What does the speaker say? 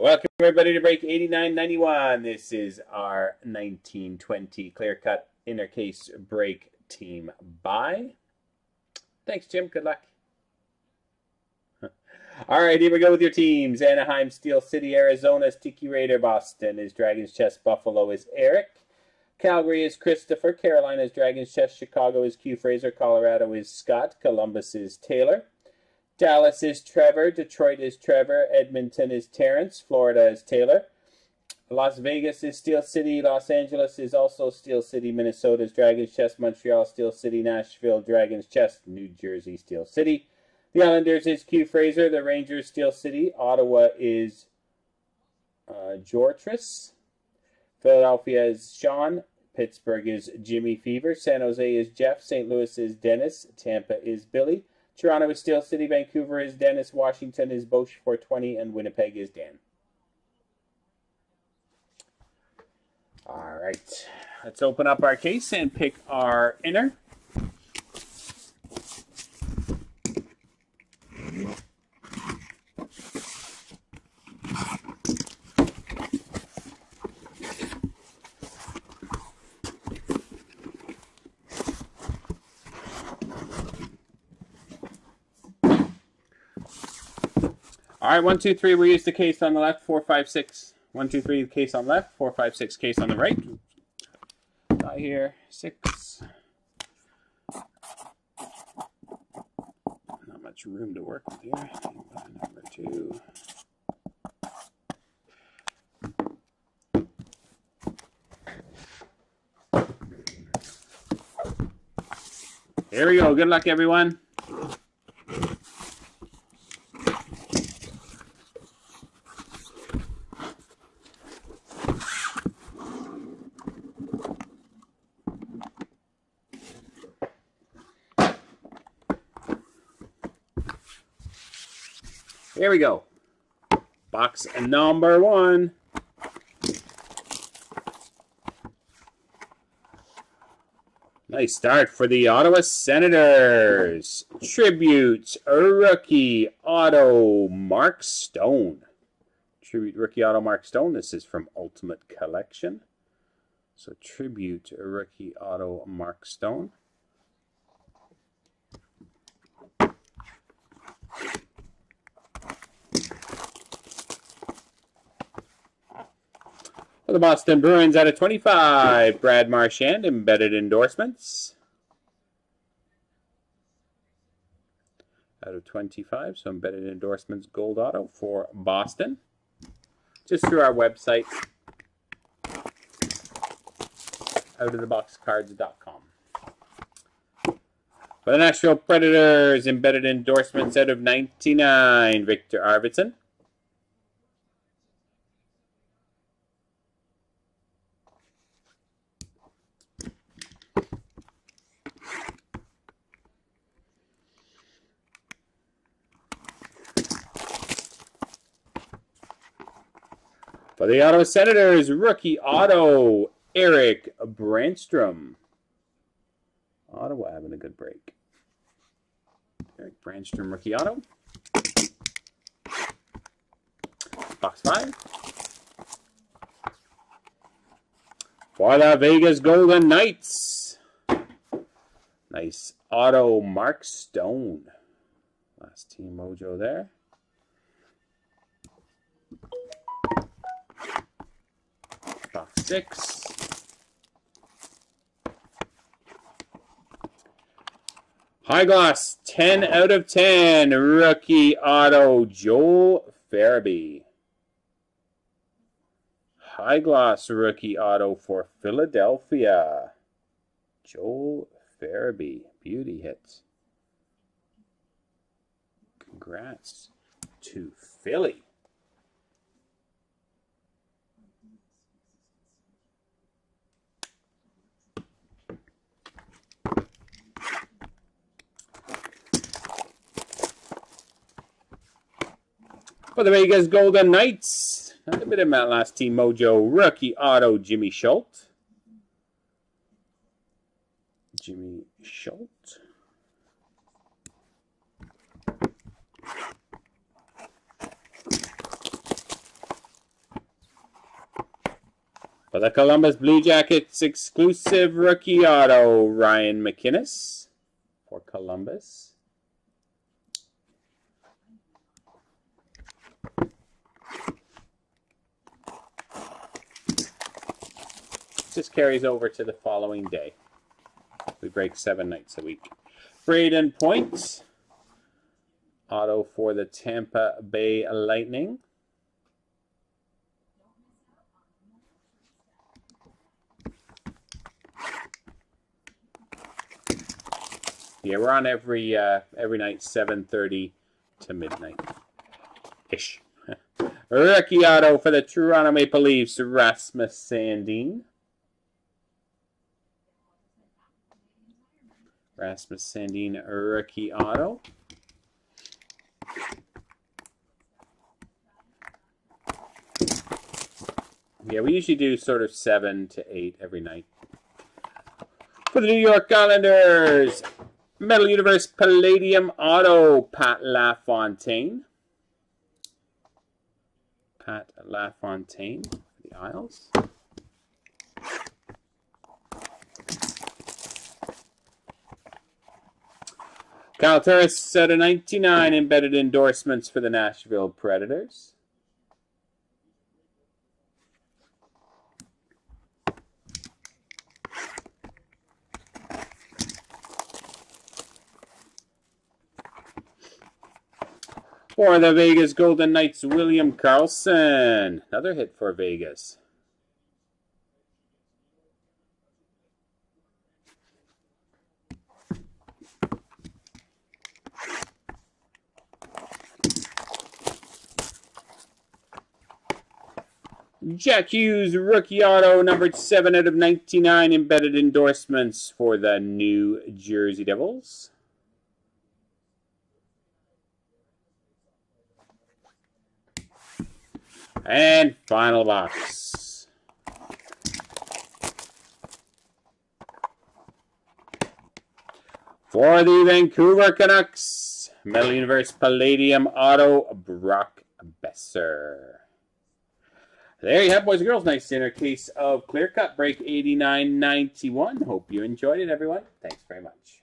Welcome everybody to break 8991. This is our 1920 clear cut inner case break team buy. Thanks, Jim. Good luck. All right, here we go with your teams. Anaheim, Steel City, Arizona, Sticky Raider, Boston is Dragon's Chest, Buffalo is Eric. Calgary is Christopher. Carolina is Dragon's Chest. Chicago is Q Fraser. Colorado is Scott. Columbus is Taylor. Dallas is Trevor. Detroit is Trevor. Edmonton is Terrence. Florida is Taylor. Las Vegas is Steel City. Los Angeles is also Steel City. Minnesota is Dragon's Chest. Montreal, Steel City. Nashville, Dragon's Chest. New Jersey, Steel City. The Islanders is Q Fraser. The Rangers, Steel City. Ottawa is uh, Jortris. Philadelphia is Sean. Pittsburgh is Jimmy Fever. San Jose is Jeff. St. Louis is Dennis. Tampa is Billy. Toronto is Steel City, Vancouver is Dennis, Washington is Bosch 420, and Winnipeg is Dan. All right, let's open up our case and pick our inner. All right, one, two, three. We use the case on the left. Four, five, six. One, two, three. Case on left. Four, five, six. Case on the right. Got here six. Not much room to work with here. Number two. Here we go. Good luck, everyone. Here we go. Box number one. Nice start for the Ottawa Senators. Tribute rookie auto Mark Stone. Tribute rookie auto Mark Stone. This is from Ultimate Collection. So tribute rookie auto Mark Stone. For the Boston Bruins out of 25, Brad Marchand, embedded endorsements. Out of 25, so embedded endorsements gold auto for Boston. Just through our website, outoftheboxcards.com. For the Nashville Predators, embedded endorsements out of 99, Viktor Arvidsson. For the Ottawa Senators, rookie auto, Erik Brannstrom. Ottawa having a good break. Erik Brannstrom, rookie auto. Box five. For the Vegas Golden Knights. Nice auto, Mark Stone. Last team mojo there. Box six. High gloss, 10 out of 10. Rookie auto, Joel Farabee. High gloss rookie auto for Philadelphia. Joel Farabee. Beauty hits. Congrats to Philly. For the Vegas Golden Knights, a bit of that last team mojo. Rookie auto, Jimmy Schuldt. Jimmy Schuldt. For the Columbus Blue Jackets, exclusive rookie auto, Ryan MacInnis for Columbus. This carries over to the following day. We break seven nights a week. Brayden Point, auto for the Tampa Bay Lightning. Yeah, we're on every uh, every night, seven thirty to midnight ish. Rookie auto for the Toronto Maple Leafs, Rasmus Sandin. Rasmus Sandin, rookie auto. Yeah, we usually do sort of seven to eight every night. For the New York Islanders, Metal Universe Palladium Auto, Pat LaFontaine. Pat LaFontaine, the Isles. Kyle Turris set a 99 embedded endorsements for the Nashville Predators. For the Vegas Golden Knights, William Karlsson. Another hit for Vegas. Jack Hughes, rookie auto, numbered 7 out of 99, embedded endorsements for the New Jersey Devils. And final box. For the Vancouver Canucks, Metal Universe Palladium Auto, Brock Boeser. There you have, boys and girls. Nice dinner case of Clear Cut Break 8991. Hope you enjoyed it, everyone. Thanks very much.